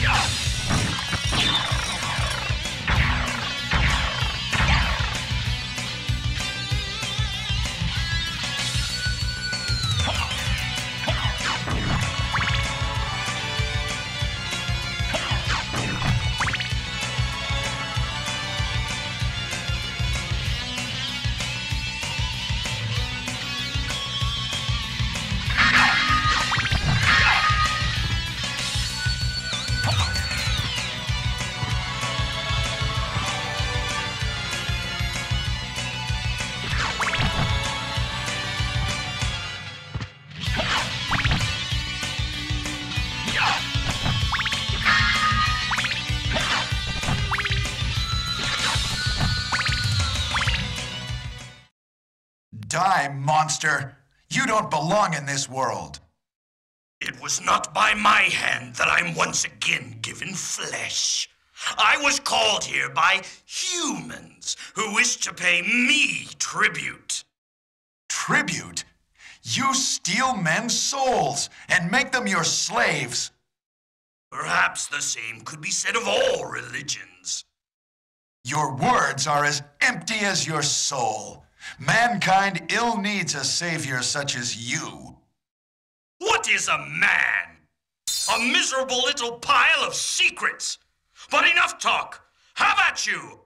Yeah. Die, monster! You don't belong in this world. It was not by my hand that I'm once again given flesh. I was called here by humans who wish to pay me tribute. Tribute? You steal men's souls and make them your slaves. Perhaps the same could be said of all religions. Your words are as empty as your soul. Mankind ill needs a savior such as you. What is a man? A miserable little pile of secrets. But enough talk. Have at you!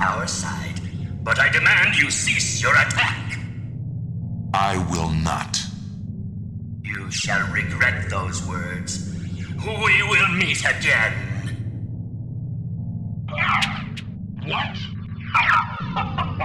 Our side, but I demand you cease your attack. I will not. You shall regret those words. We will meet again. What?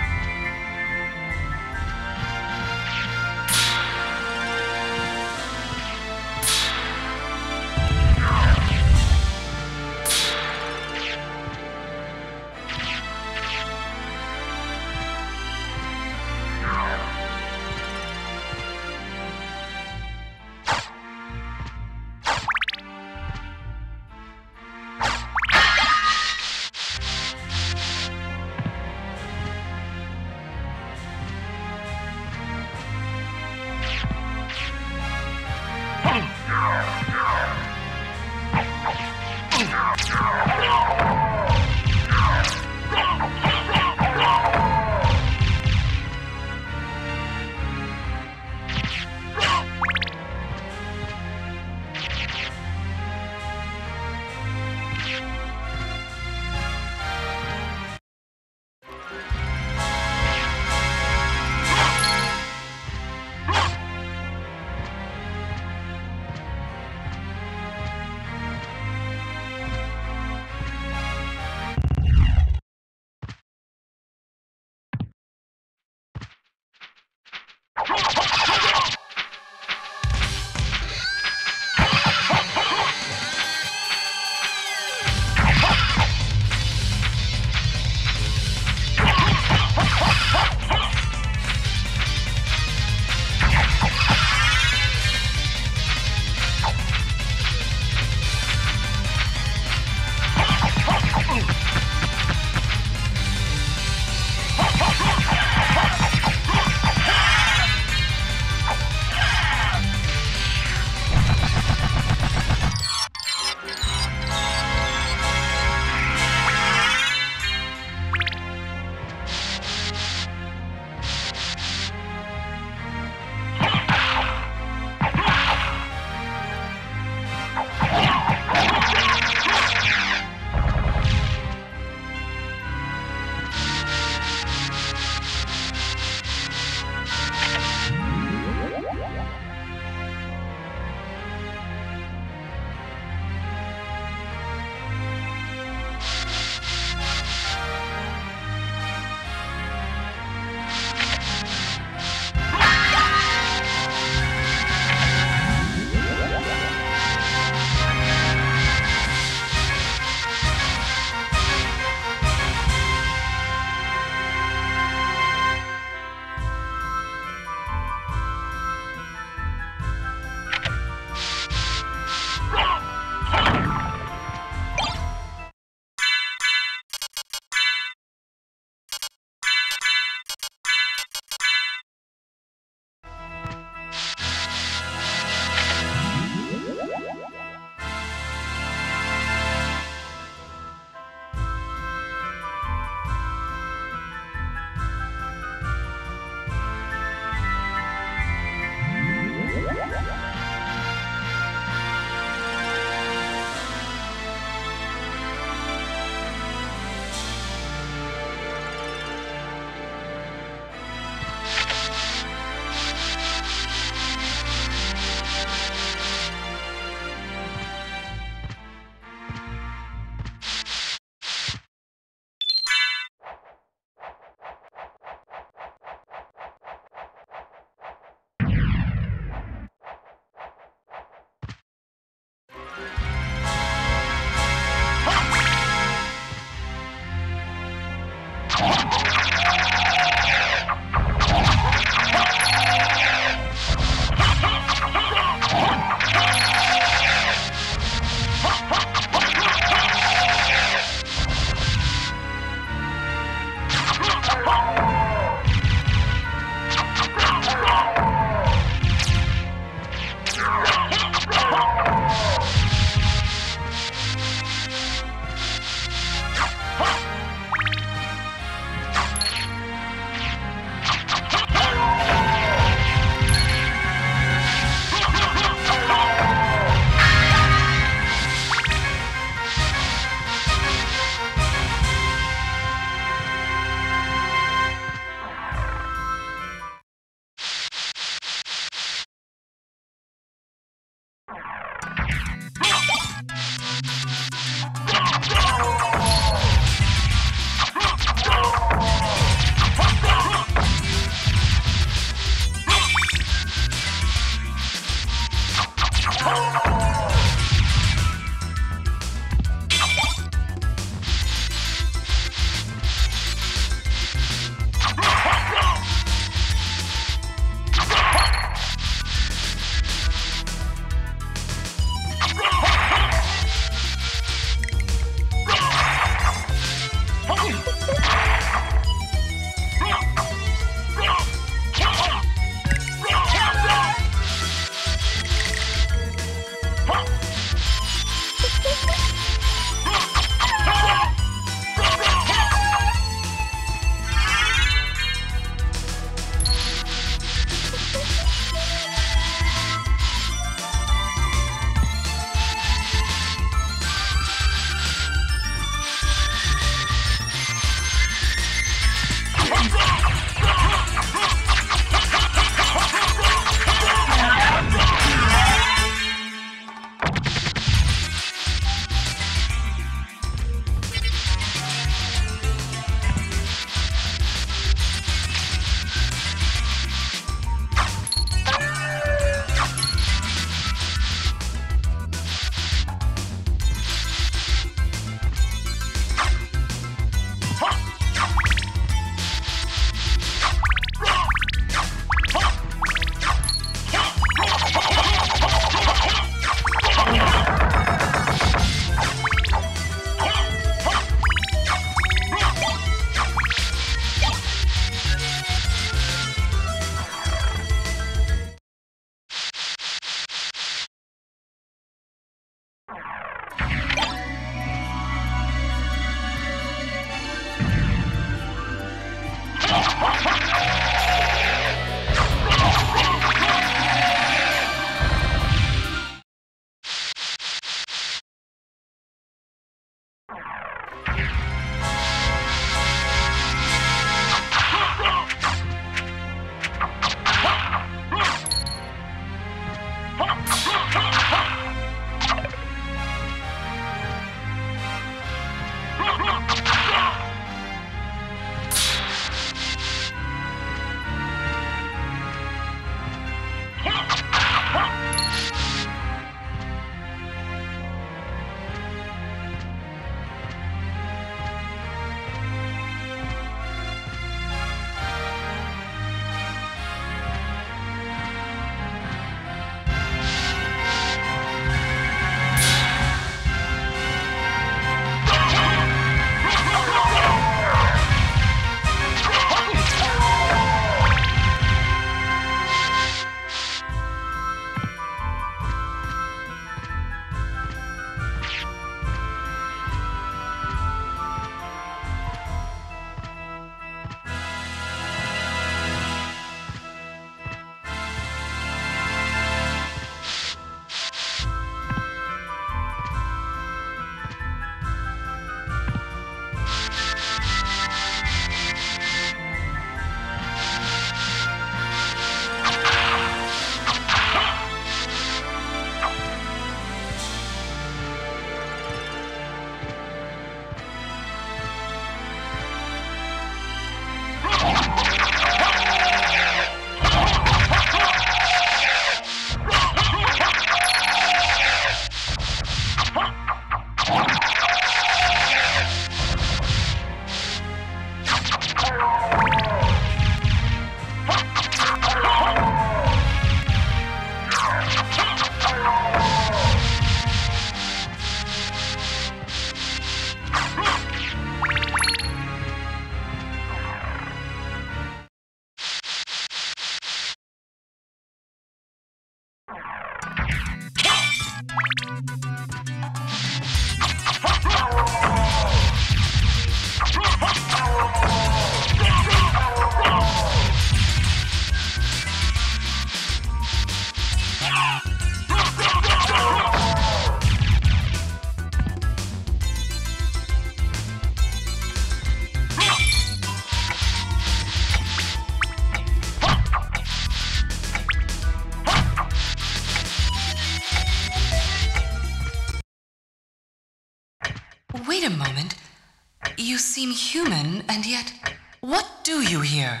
seem human, and yet, what do you here?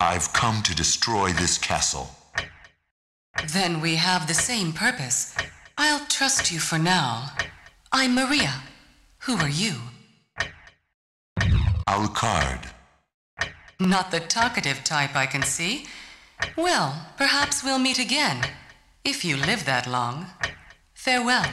I've come to destroy this castle. Then we have the same purpose. I'll trust you for now. I'm Maria. Who are you? Alucard. Not the talkative type, I can see. Well, perhaps we'll meet again. If you live that long. Farewell.